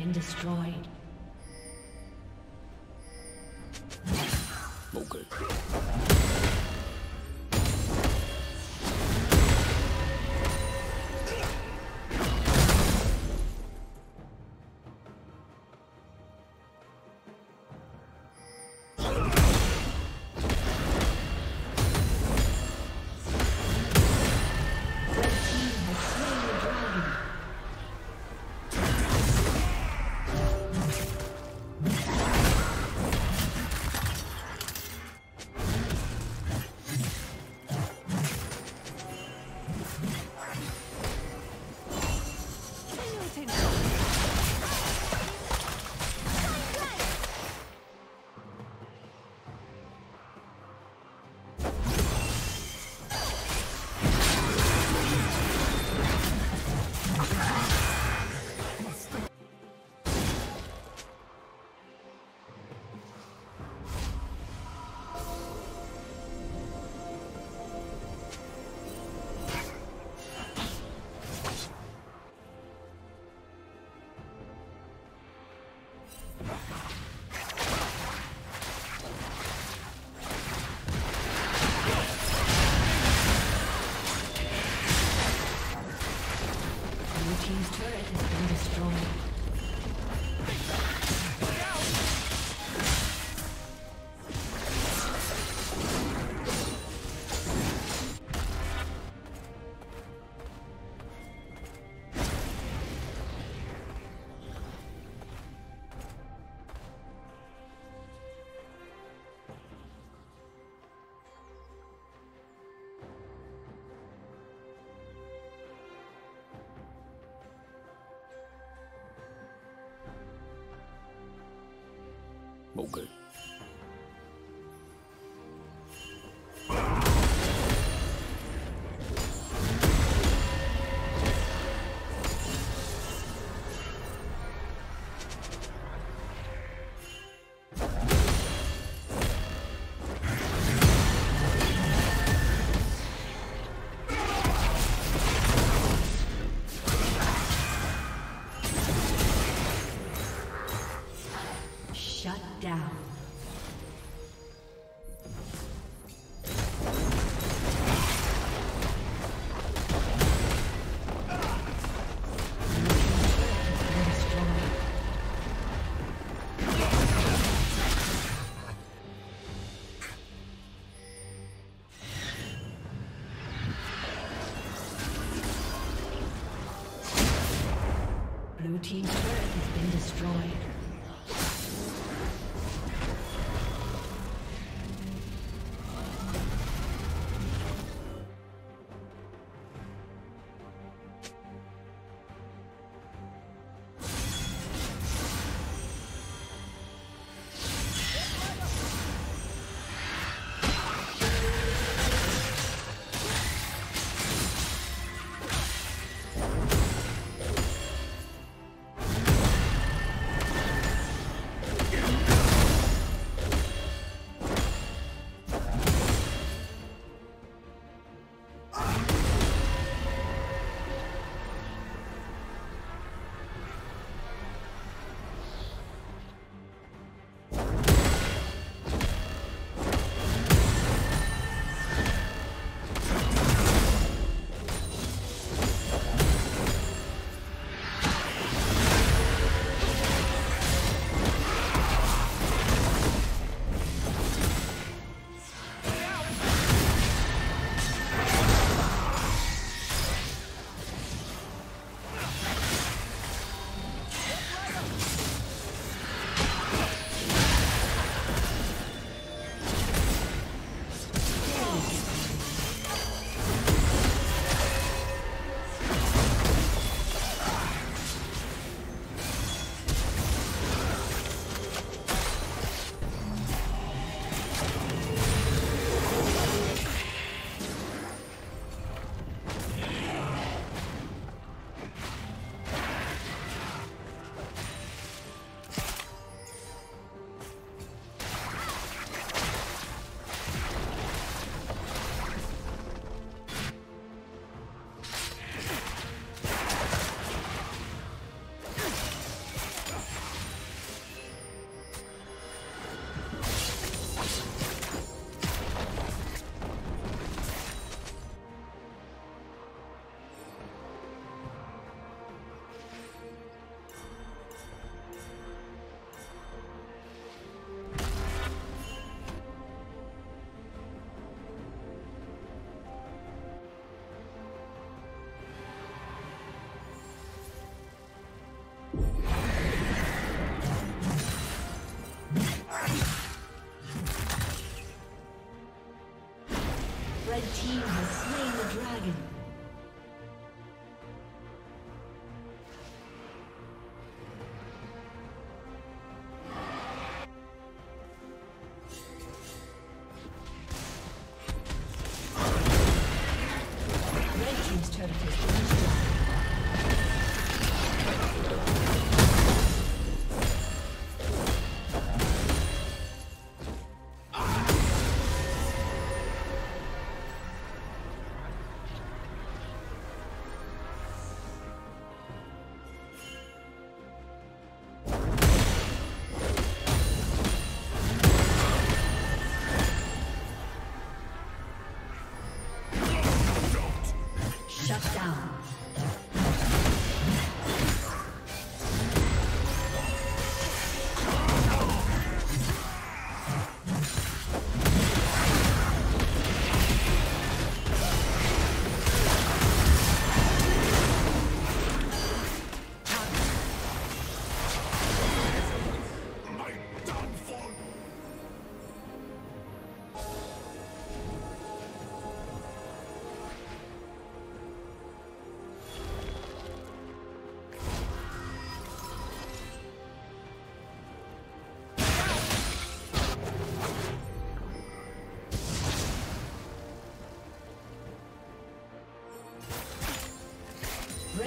Been destroyed. Okay. Rome. Okay. destroyed. team has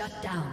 Shut down.